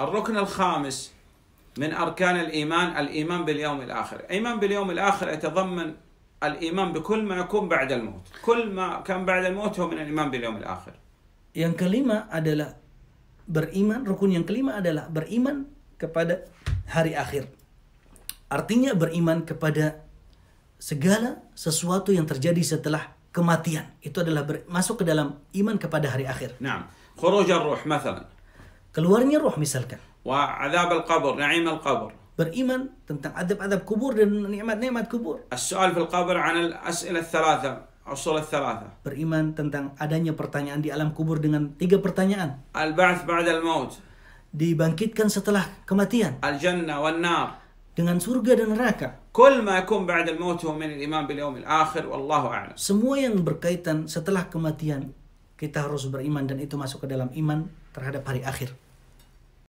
الركن الخامس من أركان الإيمان الإيمان باليوم الآخر الإيمان باليوم الآخر يتضمن الإيمان بكل ما يكون بعد الموت كل ما كان بعد الموت هو من الإيمان باليوم الآخر Yang kelima adalah beriman, rukun yang kelima adalah beriman kepada hari akhir. Artinya beriman kepada segala sesuatu yang terjadi setelah kematian. Itu adalah masuk ke dalam iman kepada hari akhir. نعم خروج الروح مثلا keluarnya roh misalkan. Wa azab al-qabr, na'im al-qabr. Beriman tentang adab-adab kubur dan nikmat-nikmat kubur. As-su'al fil qabr 'an al-as'ila al-thalatha, Usul thalatha. Beriman tentang adanya pertanyaan di alam kubur dengan tiga pertanyaan. Al-ba'th ba'da al-maut. Dibangkitkan setelah kematian. Al-jannah wan nar. Dengan surga dan neraka. Kul ma yakun ba'da al-maut من min al-iman bil yawm al-akhir wallahu a'lam. Semua yang berkaitan setelah kematian kita harus beriman dan itu masuk ke dalam iman terhadap hari akhir.